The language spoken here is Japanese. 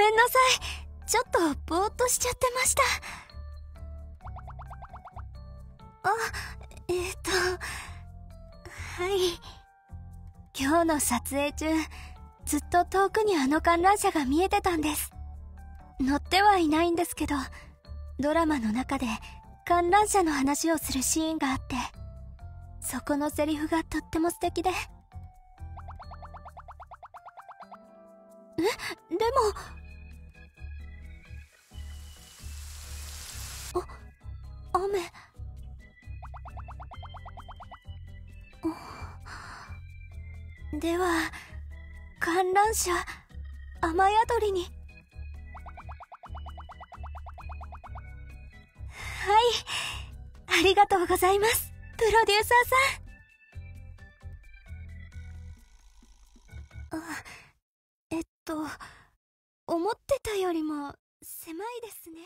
めんなさい。ちょっとぼーっとしちゃってました。あ、えっ、ー、と、はい。今日の撮影中、ずっと遠くにあの観覧車が見えてたんです。乗ってはいないんですけど、ドラマの中で観覧車の話をするシーンがあって、そこのセリフがとっても素敵で。え、でも、あ、雨。では、観覧車、雨宿りに。はい、ありがとうございます、プロデューサーさん。あ、えっと、思ってたよりも狭いですね。